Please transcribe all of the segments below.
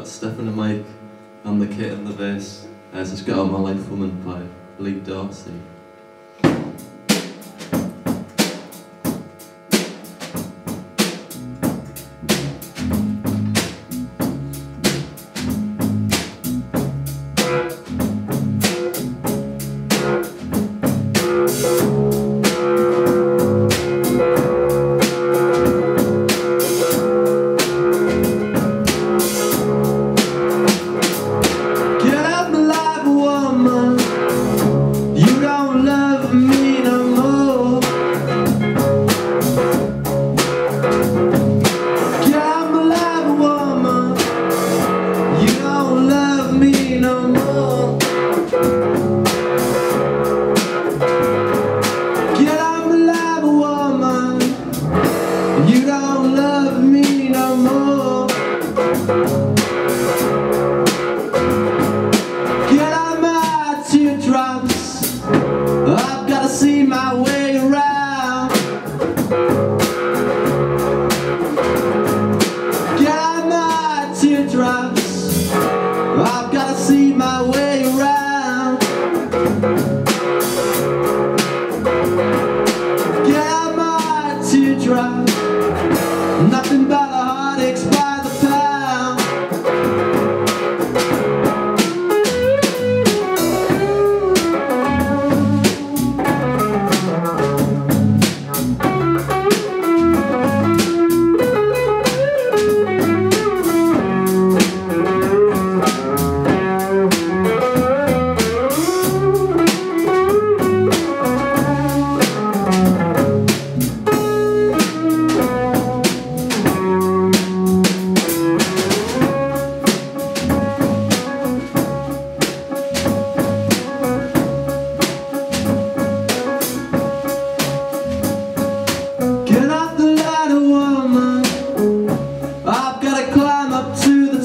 got Steph on the mic, and the kit and the bass. Uh, this is got My Life Woman by Lee Dorsey. You don't love me no more. Get my I've gotta see my way. Nothing but a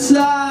Inside.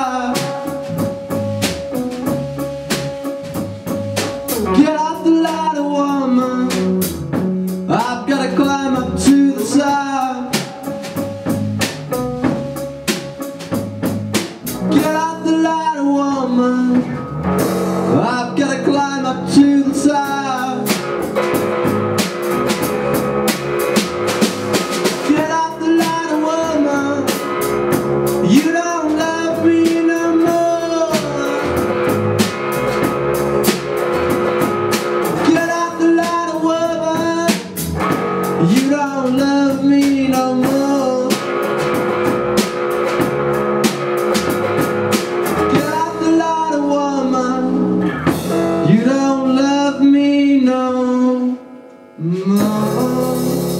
Mom.